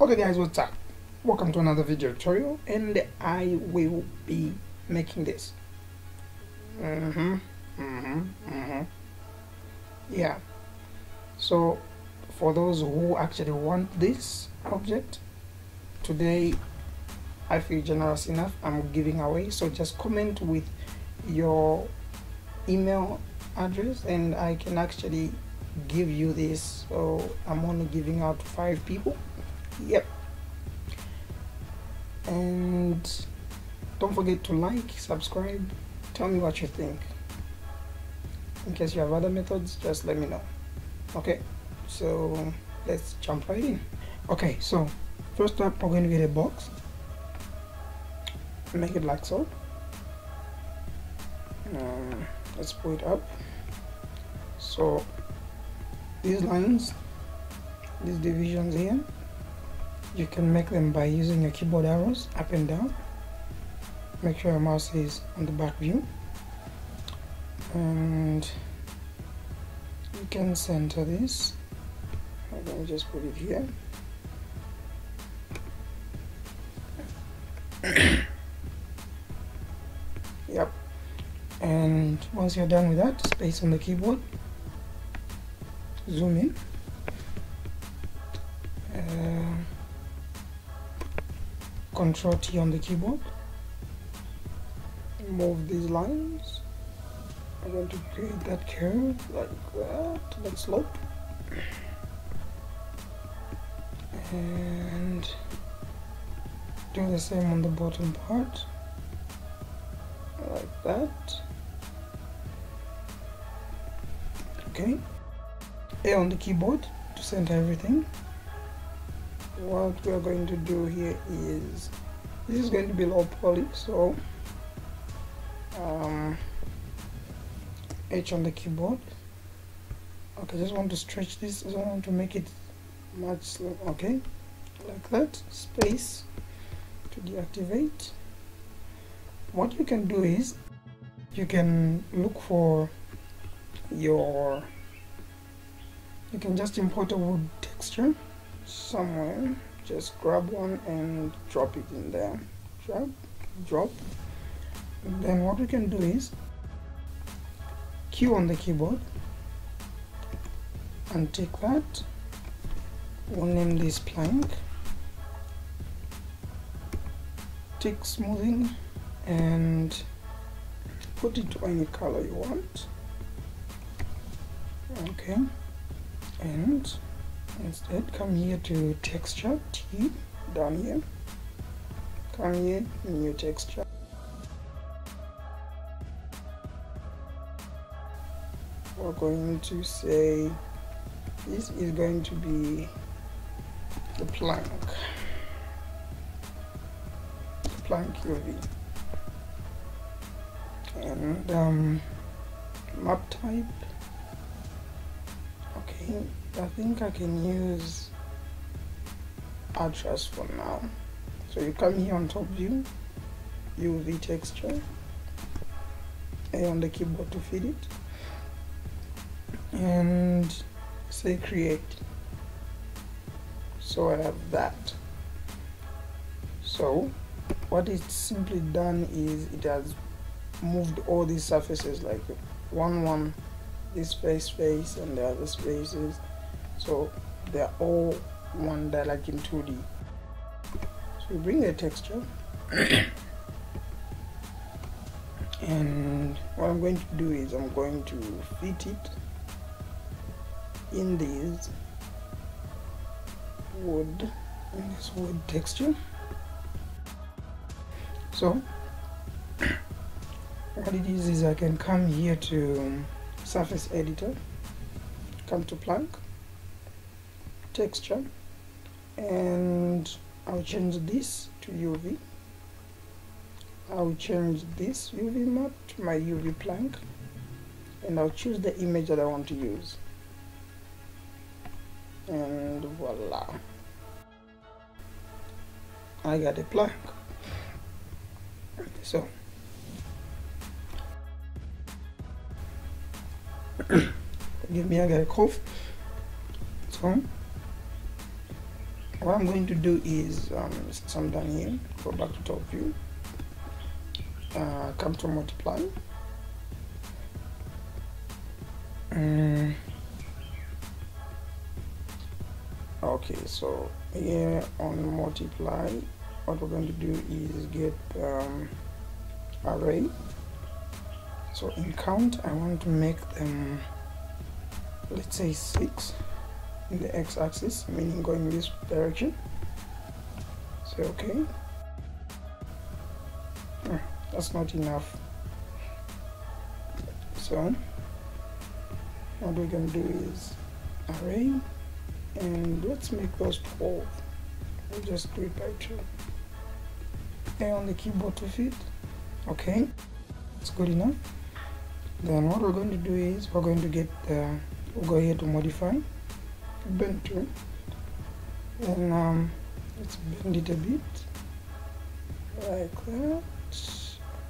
okay guys what's up? Welcome to another video tutorial and i will be making this. Mm-hmm mm-hmm mm-hmm. Yeah. So for those who actually want this object today i feel generous enough. I'm giving away so just comment with your email address and i can actually give you this. So i'm only giving out five people yep. And don't forget to like subscribe tell me what you think. In case you have other methods just let me know. Okay so let's jump right in. Okay so first up we're going to get a box. Make it like so. Um, let's pull it up. So these lines these divisions here you can make them by using your keyboard arrows up and down. Make sure your mouse is on the back view. And you can center this. Let me just put it here. Yep. And once you're done with that space on the keyboard. Zoom in. Uh, control T on the keyboard. Move these lines. I'm going to create that curve like that that slope. And do the same on the bottom part. Like that. Okay. A on the keyboard to center everything what we are going to do here is this is going to be low poly so um, H on the keyboard. Okay just want to stretch this I want to make it much okay? Like that space to deactivate. What you can do is you can look for your you can just import a wood texture somewhere. Just grab one and drop it in there. Drop drop. Then what we can do is Q on the keyboard and take that. We'll name this plank. Take smoothing and put it to any color you want. Okay. And instead come here to texture T down here. Come here new texture. We're going to say this is going to be the plank. Plank UV and um, map type. Okay I think I can use Atlas for now. So you come here on top view UV texture A on the keyboard to feed it and say create. So I have that. So what it's simply done is it has moved all these surfaces like one one this face face and the other spaces so they're all one like in 2d so we bring the texture. And what I'm going to do is I'm going to fit it in this wood in this wood texture. So what it is is I can come here to surface editor come to plank texture and I'll change this to UV I'll change this UV map to my UV plank and I'll choose the image that I want to use. And voila. I got a plank. So. Give me I got a cough. So what I'm going to do is um, I'm here go back to top view. Uh, come to multiply. Um, okay so here on multiply what we're going to do is get um, array. So in count I want to make them let's say 6 in the x-axis meaning going this direction. Say okay. Oh, that's not enough. So what we're to do is array and let's make those 12 we'll just do it by 2 A on the keyboard to fit okay it's good enough. Then what we're going to do is we're going to get the we'll go here to modify bend to and um, let's bend it a bit like that.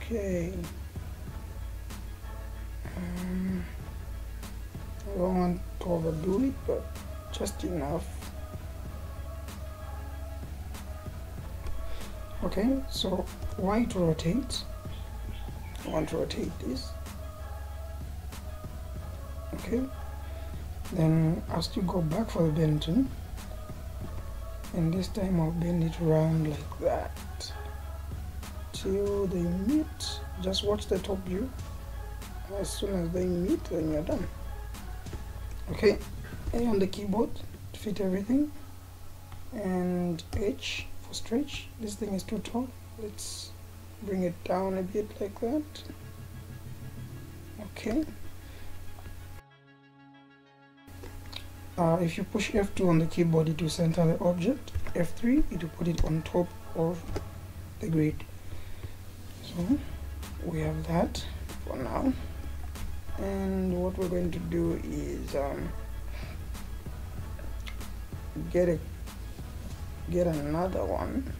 Okay. Um, I don't want to overdo it but just enough. Okay so why to rotate I want to rotate this. Okay then I'll still go back for the bending and this time I'll bend it around like that. Till they meet. Just watch the top view. As soon as they meet then you're done. Okay. A on the keyboard to fit everything. And H for stretch. This thing is too tall. Let's bring it down a bit like that. Okay uh, if you push F2 on the keyboard it will center the object. F3 it will put it on top of the grid. So we have that for now. And what we're going to do is um, get a get another one.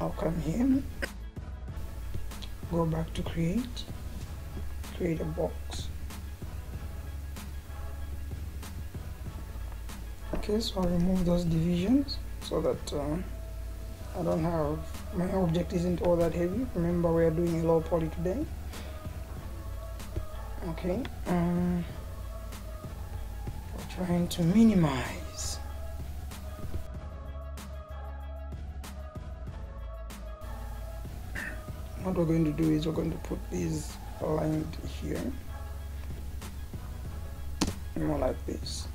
I'll come here. Go back to create. Create a box okay so I'll remove those divisions so that uh, I don't have my object isn't all that heavy. Remember we are doing a low poly today. Okay um, we're trying to minimize. What we're going to do is we're going to put these aligned here. More like this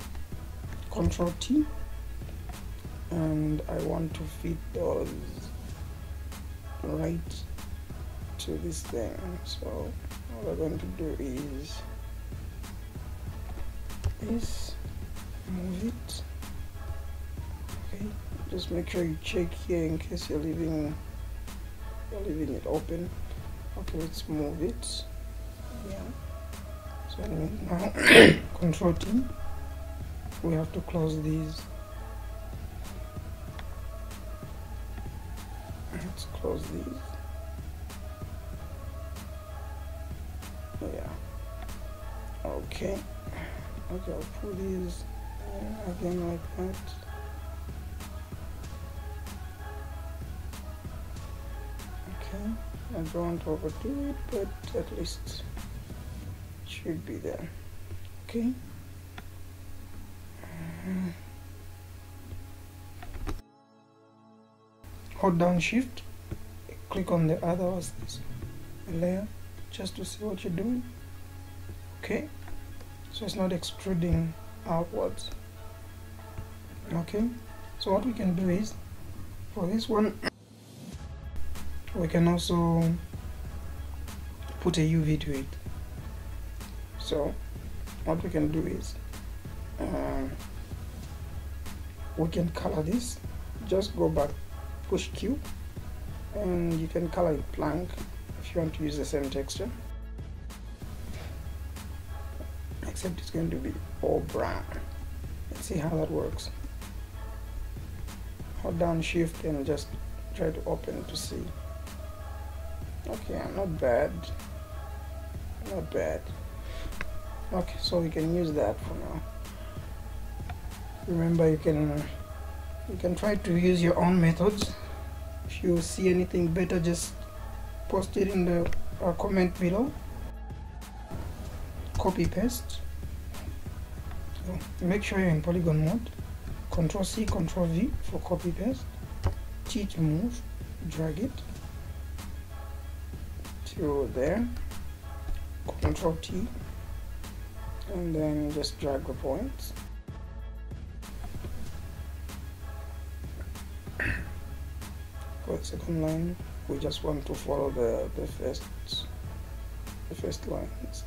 control T and I want to fit those right to this thing. So what we're going to do is this move it. Okay just make sure you check here in case you're leaving you're leaving it open. Okay let's move it. Yeah. So now control T we have to close these. Let's close these. Yeah. Okay. Okay I'll put these uh, again like that. Okay I don't overdo it but at least it should be there. Okay hold down shift click on the other this layer just to see what you're doing. Okay. So it's not extruding outwards. Okay. So what we can do is for this one we can also put a UV to it. So what we can do is uh, we can color this. Just go back push Q and you can color it plank if you want to use the same texture. Except it's going to be all brown. Let's see how that works. Hold down shift and just try to open to see. Okay not bad. Not bad. Okay so we can use that for now. Remember you can you can try to use your own methods. If you see anything better just post it in the uh, comment below. Copy paste. So make sure you're in polygon mode. Control C control V for copy paste. T to move. Drag it to there. Control T. And then just drag the points second line we just want to follow the, the first the first lines.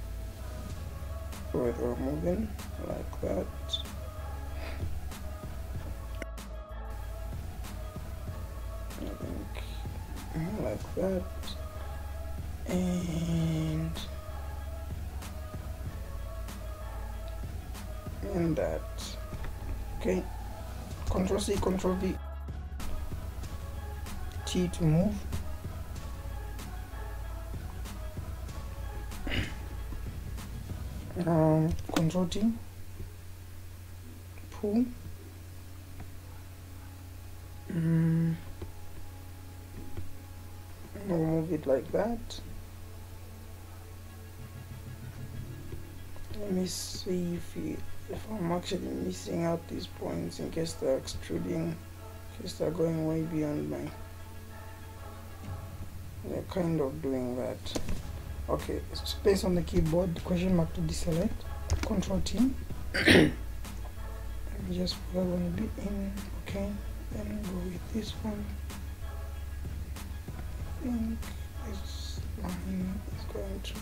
With moving like that. I think like that. And and that. Okay. Control C control V T to move. Um, control T pull. Mm. move it like that. Let me see if, if I'm actually missing out these points in case they're extruding in case they're going way beyond my they're kind of doing that. Okay space on the keyboard question mark to deselect control T. Just put that a bit in okay then go with this one. I think this line is going too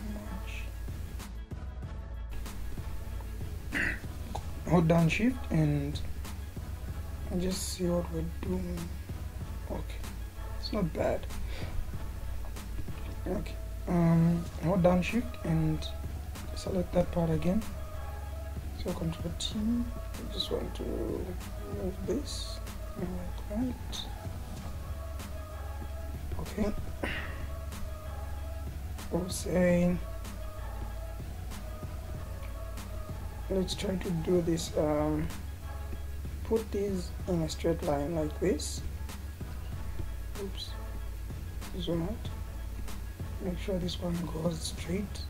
much hold down shift and just see what we're doing. Okay it's not bad okay um, hold down shift and select that part again. So control T I just want to move this. Like that okay. We'll say let's try to do this um, put these in a straight line like this. Oops. Zoom out make sure this one goes straight.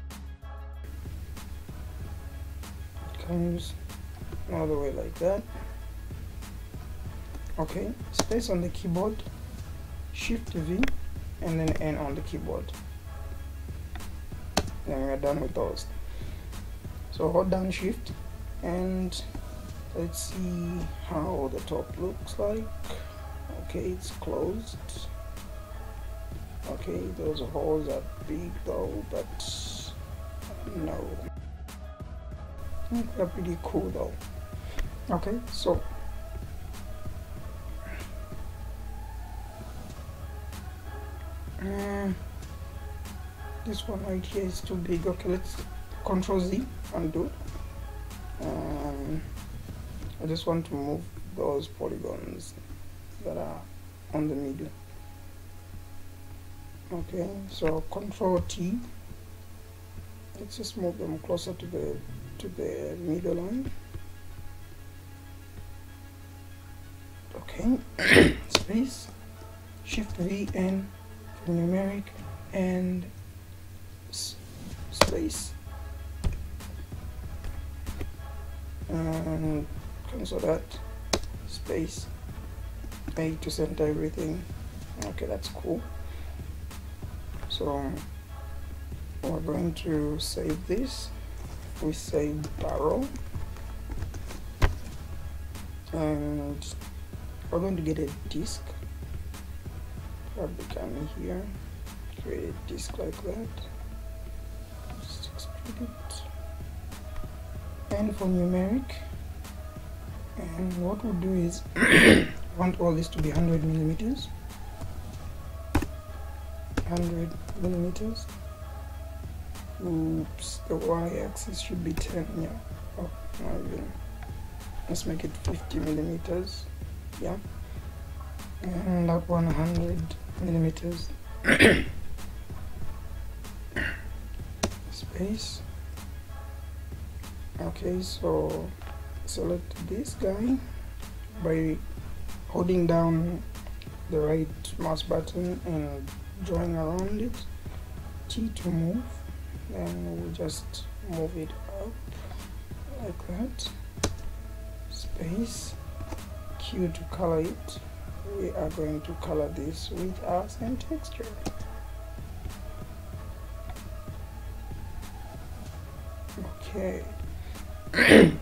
It comes all the way like that. Okay space on the keyboard shift V and then N on the keyboard. Then we're done with those. So hold down shift and let's see how the top looks like. Okay it's closed okay those holes are big though but no they're pretty cool though. Okay so uh, this one right here is too big. Okay let's control Z undo um, I just want to move those polygons that are on the middle okay so control T. Let's just move them closer to the to the middle line okay space shift V and numeric and space. And cancel that space A to center everything. Okay that's cool so we're going to save this. We save barrel. And we're going to get a disk probably come here. Create a disk like that. Just it. And for numeric. And what we'll do is want all this to be 100 millimeters 100 millimeters? Oops the y-axis should be 10 yeah. Oh not even let's make it 50 millimeters yeah. And that 100 millimeters. Space. Okay so select this guy by holding down the right mouse button and drawing around it. T to move. Then we'll just move it up like that. Space. Q to color it. We are going to color this with our same texture. Okay.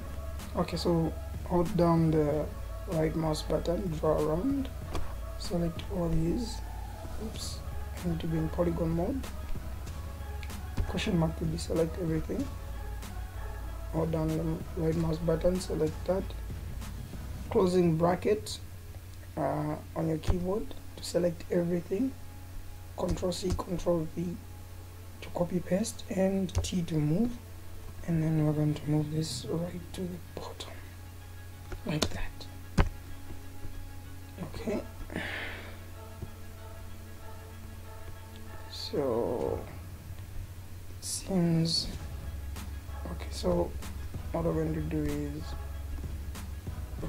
Okay so hold down the right mouse button draw around. Select all these. Oops Need to be in polygon mode? Question mark to deselect everything. Hold down the right mouse button select that. Closing bracket uh, on your keyboard to select everything. Control C control V to copy paste and T to move. And then we're going to move this right to the bottom like that. Okay so what I'm going to do is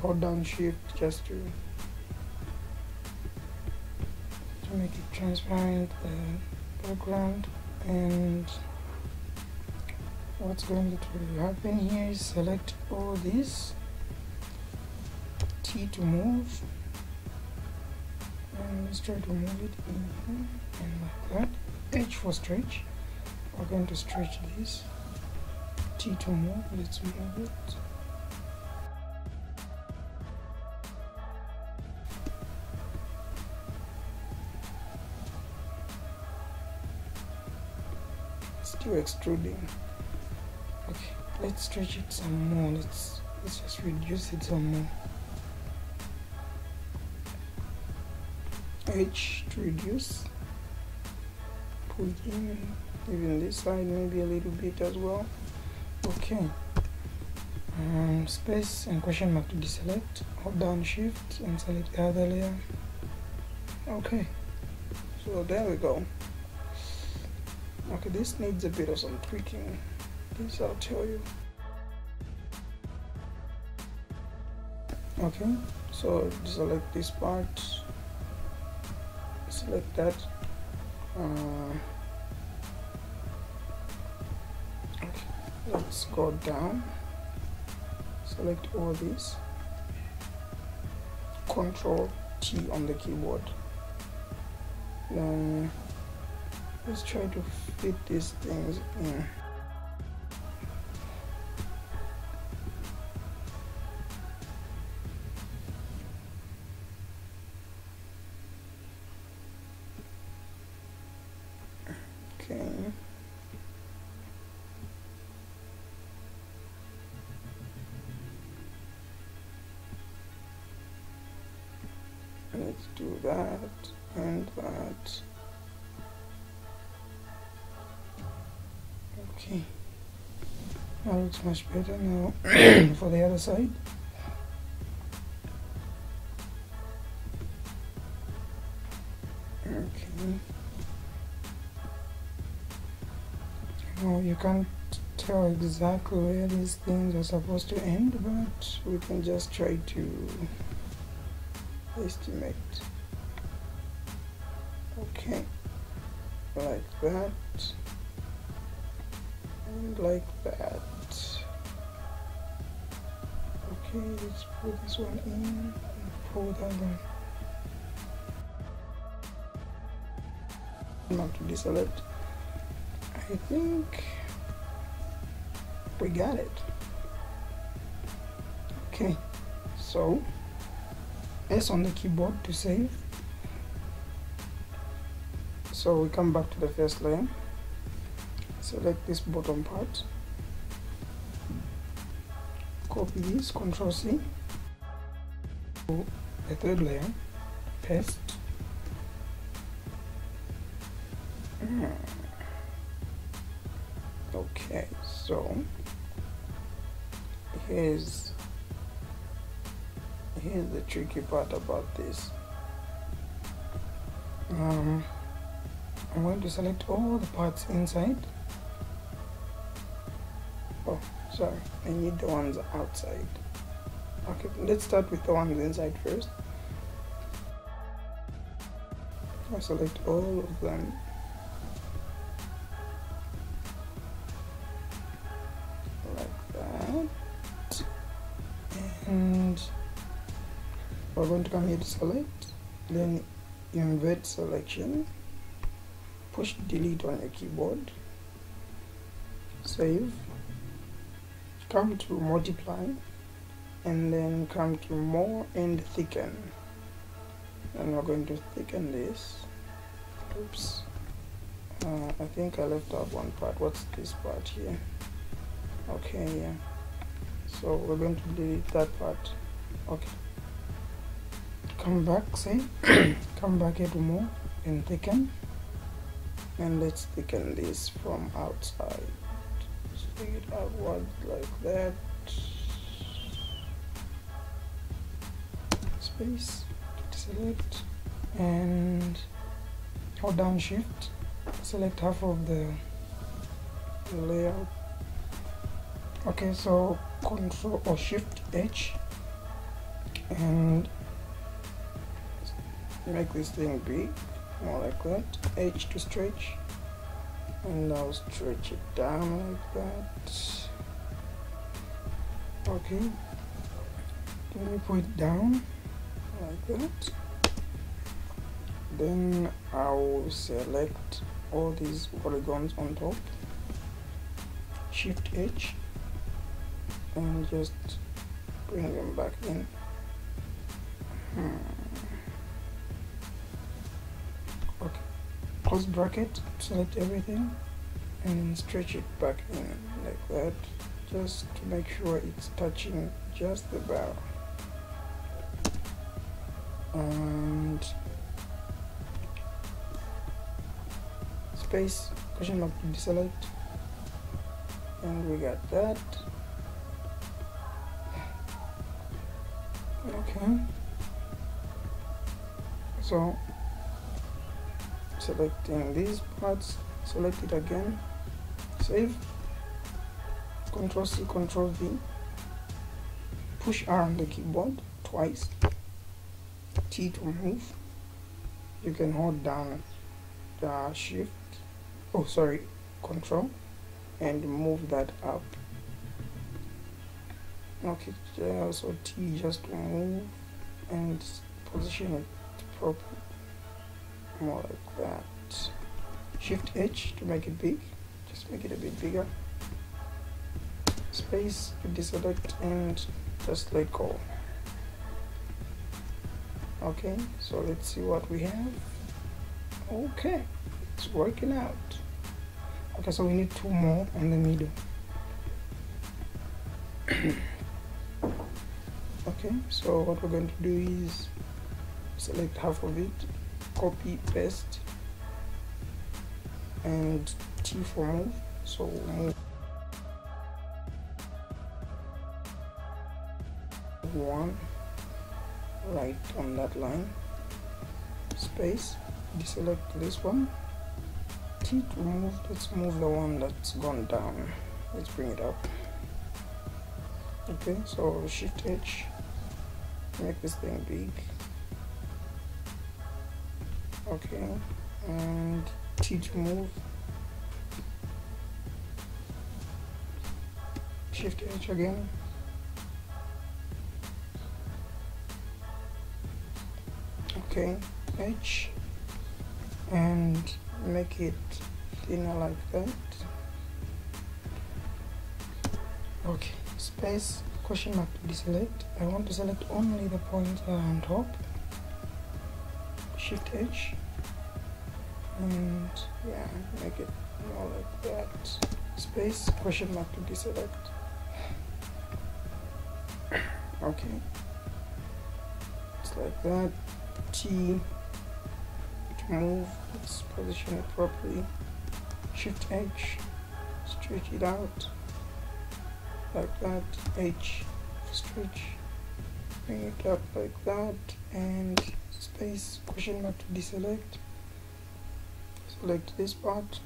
hold down shift just to to make it transparent the background and what's going to happen here is select all this T to move and let's try to move it in here and like that. H for stretch. We're going to stretch this T to move let's move it still extruding. Okay let's stretch it some more. Let's let's just reduce it some more. H to reduce. Pull in even this side maybe a little bit as well okay. Um, space and question mark to deselect. Hold down shift and select the other layer. Okay. So there we go. Okay this needs a bit of some tweaking. This I'll tell you. Okay. So select this part. Select that. Uh, let's down select all these control T on the keyboard. Then let's try to fit these things in much better now for the other side. Okay. Now you can't tell exactly where these things are supposed to end but we can just try to estimate. Okay. Like that. And like that okay let's put this one in and pull that one not to deselect. I think we got it. Okay so S on the keyboard to save. So we come back to the first layer select this bottom part copy this control C. To the third layer paste. Hmm. okay so here's here's the tricky part about this. Um, I'm going to select all the parts inside sorry I need the ones outside. Okay let's start with the ones inside first. I select all of them. Like that. And we're going to come here to select then invert selection. Push delete on your keyboard. Save come to multiply and then come to more and thicken. And we're going to thicken this. Oops. Uh, I think I left out one part. What's this part here? Okay yeah. So we're going to delete that part. Okay. Come back see? Come back here to more and thicken. And let's thicken this from outside it outward like that. Space select and hold down shift select half of the layout. Okay so control or shift H and make this thing big more like that. H to stretch and now stretch it down like that okay. Let me put it down like that? Then I'll select all these polygons on top. Shift H and just bring them back in. Hmm. Close bracket select everything and stretch it back in like that just to make sure it's touching just the barrel. And space question mark to deselect. And we got that. Okay. So selecting these parts select it again save control C control V push R on the keyboard twice T to move you can hold down the shift oh sorry control and move that up. Okay uh, so T just move and position it properly more like that. Shift H to make it big. Just make it a bit bigger. Space to deselect and just let go. Okay so let's see what we have. Okay it's working out. Okay so we need two more in the middle. Okay so what we're going to do is select half of it copy paste and T for move. So move one right on that line. Space deselect this one. T to move let's move the one that's gone down. Let's bring it up. Okay so shift H make this thing big okay and T to move. Shift H again. Okay H and make it thinner like that. Okay space question mark to deselect I want to select only the points on top shift H and yeah make it more like that space? Question mark to deselect okay. It's like that. T. To move let's position it properly. Shift H stretch it out. Like that. H. Stretch. Bring it up like that. And space question mark to deselect. Select this part.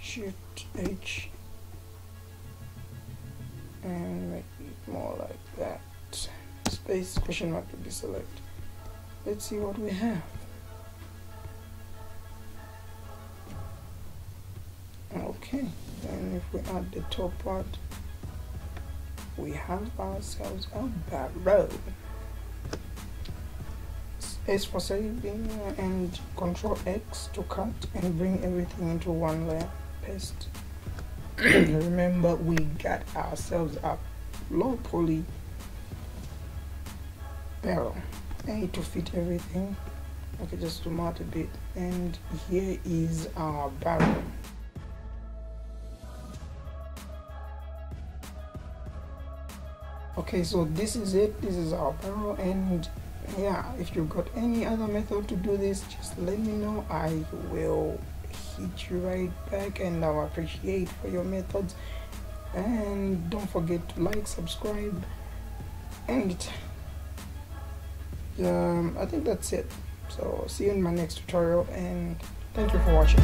Shift H. And make it more like that. Space question mark to deselect. Let's see what we have. Okay and if we add the top part we have ourselves a barrel S for saving and control X to cut and bring everything into one layer paste. Remember we got ourselves a low poly barrel. I need to fit everything. Okay just zoom out a bit. And here is our barrel. Okay so this is it. This is our barrel and yeah if you've got any other method to do this just let me know. I will hit you right back and i'll appreciate for your methods. And don't forget to like subscribe and um, i think that's it. So see you in my next tutorial and thank you for watching